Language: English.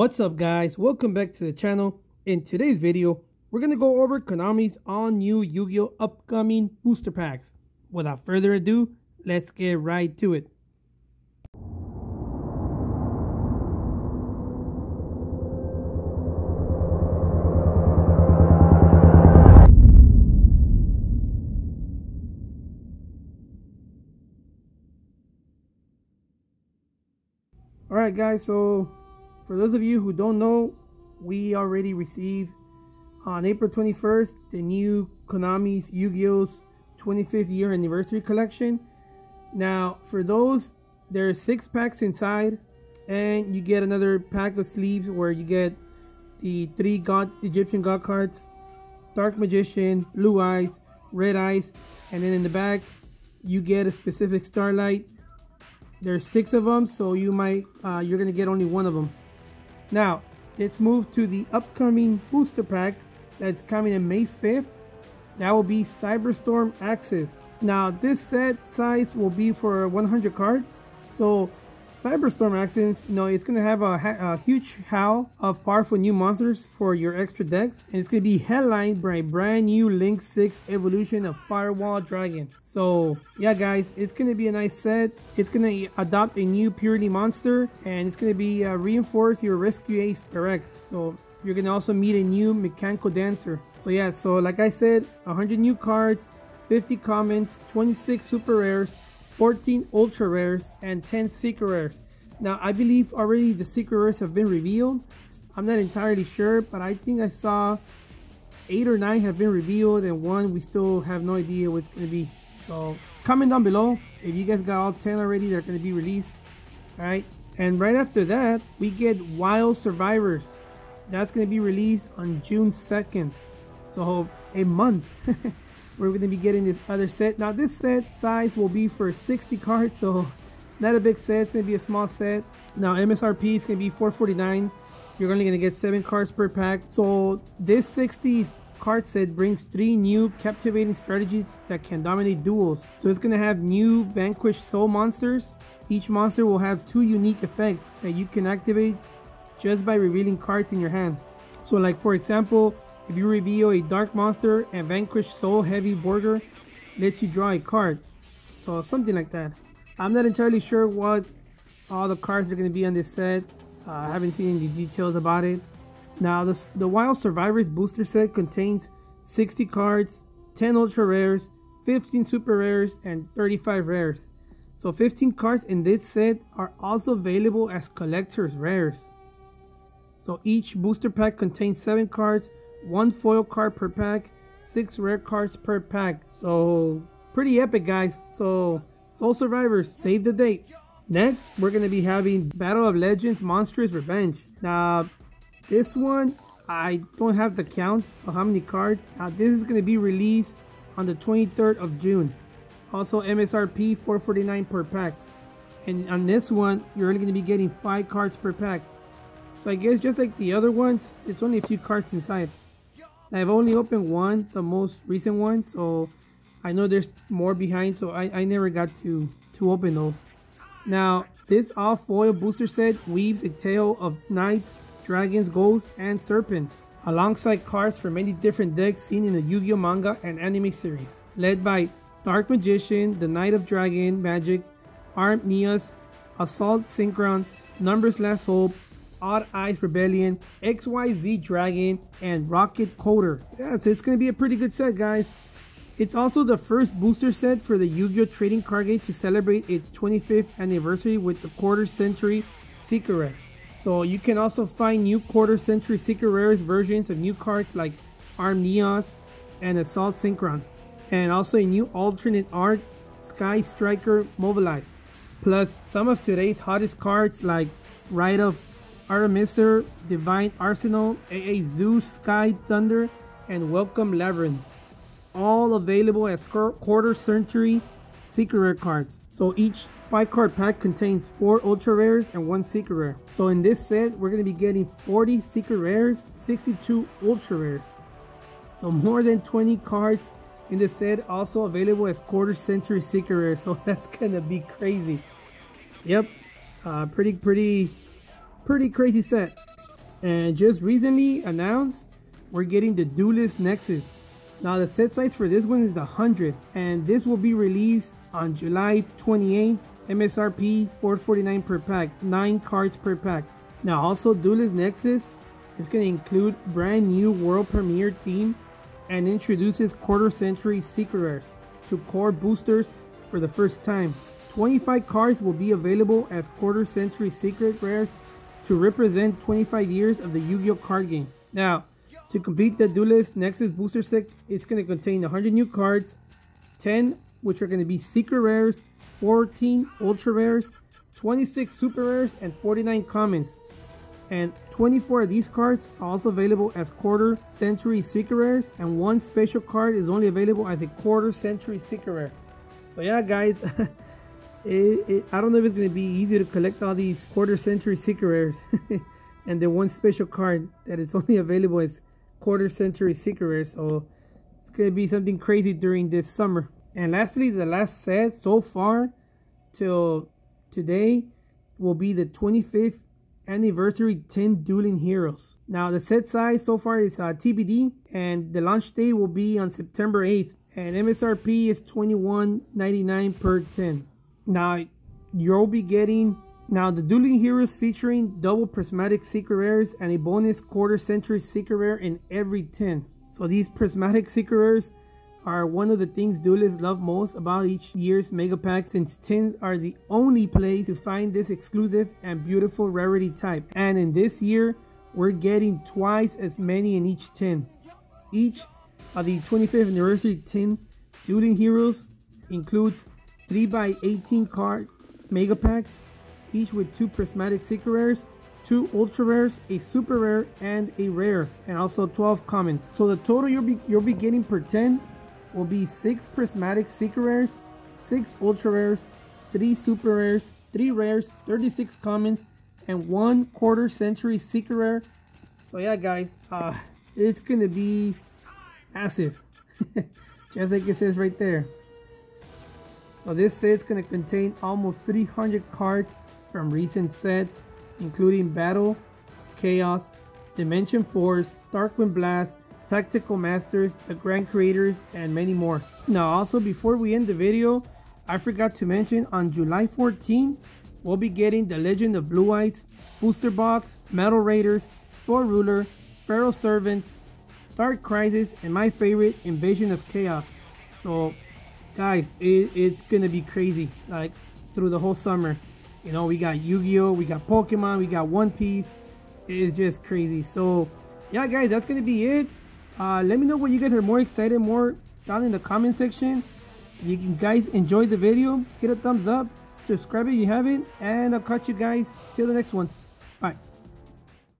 What's up guys, welcome back to the channel. In today's video, we're going to go over Konami's all new Yu-Gi-Oh! upcoming booster packs. Without further ado, let's get right to it. Alright guys, so for those of you who don't know, we already received on April 21st the new Konami's Yu-Gi-Oh's 25th year anniversary collection. Now, for those, there's six packs inside, and you get another pack of sleeves where you get the three God Egyptian God cards, Dark Magician, Blue Eyes, Red Eyes, and then in the back you get a specific Starlight. There's six of them, so you might uh, you're gonna get only one of them. Now, let's move to the upcoming booster pack that's coming in May 5th. That will be Cyberstorm Access. Now, this set size will be for 100 cards. So, Cyberstorm Access, you know, it's going to have a, a, huge howl of powerful new monsters for your extra decks. And it's going to be headlined by a brand new Link 6 evolution of Firewall Dragon. So, yeah, guys, it's going to be a nice set. It's going to adopt a new Purity monster. And it's going to be uh, reinforce your Rescue Ace Rex. So, you're going to also meet a new Mechanical Dancer. So, yeah, so like I said, 100 new cards, 50 commons, 26 super rares, 14 ultra rares, and 10 secret rares. Now, I believe already the secret rares have been revealed. I'm not entirely sure, but I think I saw 8 or 9 have been revealed, and one we still have no idea what's going to be. So, comment down below if you guys got all 10 already, they're going to be released. Alright, and right after that, we get Wild Survivors. That's going to be released on June 2nd. So, a month. we're going to be getting this other set. Now this set size will be for 60 cards, so not a big set. It's to be a small set. Now MSRP is to be 449. You're only going to get 7 cards per pack. So this 60 card set brings 3 new captivating strategies that can dominate duels. So it's going to have new Vanquished Soul monsters. Each monster will have 2 unique effects that you can activate just by revealing cards in your hand. So like for example, if you reveal a dark monster and vanquish soul Heavy Borger, lets you draw a card. So something like that. I'm not entirely sure what all the cards are going to be on this set. Uh, I haven't seen any details about it. Now this, the Wild Survivors booster set contains 60 cards, 10 ultra rares, 15 super rares, and 35 rares. So 15 cards in this set are also available as collector's rares. So each booster pack contains 7 cards one foil card per pack, six rare cards per pack. So pretty epic, guys. So Soul Survivors, save the date. Next, we're going to be having Battle of Legends Monstrous Revenge. Now, this one, I don't have the count of how many cards. Now, this is going to be released on the 23rd of June. Also, MSRP 449 per pack. And on this one, you're only going to be getting 5 cards per pack. So I guess just like the other ones, it's only a few cards inside. I've only opened one, the most recent one, so I know there's more behind, so I, I never got to, to open those. Now, this all foil booster set weaves a tale of knights, dragons, ghosts, and serpents, alongside cards from many different decks seen in the Yu-Gi-Oh manga and anime series, led by Dark Magician, the Knight of Dragon Magic, Armed Neos, Assault Synchron, Numbers Last Hope, Odd Eyes Rebellion, XYZ Dragon, and Rokket Coder. Yeah, so it's going to be a pretty good set, guys. It's also the first booster set for the Yu-Gi-Oh! Trading Card Game to celebrate its 25th anniversary with the quarter century Secret Rares. So you can also find new quarter century Secret Rares versions of new cards like Arm Neos and Assault Synchron. And also a new alternate art Sky Striker Mobilize. Plus some of today's hottest cards like Rite of Aramesir, Divine Arsenal, AA Zeus, Sky Thunder, and Welcome Labrynth. All available as quarter century secret rare cards. So each 5 card pack contains 4 ultra rares and 1 secret rare. So in this set, we're going to be getting 40 secret rares, 62 ultra rares. So more than 20 cards in the set also available as quarter century secret rare. So that's going to be crazy. Yep, uh, pretty, pretty pretty crazy set. And just recently announced, we're getting the Duelist Nexus. Now the set size for this one is 100 and this will be released on July 28th. MSRP 449 per pack, 9 cards per pack. Now also Duelist Nexus is going to include brand new world premiere theme and introduces quarter century secret rares to core boosters for the first time. 25 cards will be available as quarter century secret rares to represent 25 years of the Yu-Gi-Oh card game. Now, to complete the Duelist Nexus booster set, it's going to contain 100 new cards, 10 which are going to be secret rares, 14 ultra rares, 26 super rares, and 49 commons. And 24 of these cards are also available as quarter century secret rares, and one special card is only available as a quarter century secret rare. So yeah, guys, it, it, I don't know if it's going to be easy to collect all these quarter century secret rares, and the one special card that is only available as quarter century secret rares. So it's going to be something crazy during this summer. And lastly, the last set so far till today will be the 25th anniversary Tin Dueling Heroes. Now the set size so far is uh, TBD and the launch date will be on September 8th and MSRP is $21.99 per tin. Now you'll be getting now the Dueling Heroes featuring double prismatic secret rares and a bonus quarter century secret rare in every tin. So these prismatic secret rares are one of the things duelists love most about each year's mega pack since tins are the only place to find this exclusive and beautiful rarity type. And in this year, we're getting twice as many in each tin. Each of the 25th anniversary tin Dueling Heroes includes 3x18 card mega packs, each with two prismatic secret rares, two ultra rares, a super rare, and a rare, and also 12 commons. So the total you'll be you'll be getting per tin will be 6 prismatic secret rares, 6 ultra rares, 3 super rares, 3 rares, 36 commons, and 1 quarter century secret rare. So yeah guys, uh, it's gonna be massive. Just like it says right there. So this set's gonna contain almost 300 cards from recent sets, including Battle, Chaos, Dimension Force, Darkwing Blast, Tactical Masters, the Grand Creators, and many more. Now also before we end the video, I forgot to mention on July 14, we'll be getting the Legend of Blue Eyes, Booster Box, Metal Raiders, Spell Ruler, Pharaoh Servant, Dark Crisis, and my favorite, Invasion of Chaos. So guys, it, it's gonna be crazy, like through the whole summer. You know, we got Yu-Gi-Oh, we got Pokemon, we got One Piece. It's just crazy. So yeah guys, that's gonna be it. Uh, let me know what you guys are more excited more down in the comment section. You guys enjoyed the video, hit a thumbs up, subscribe if you haven't, and I'll catch you guys till the next one.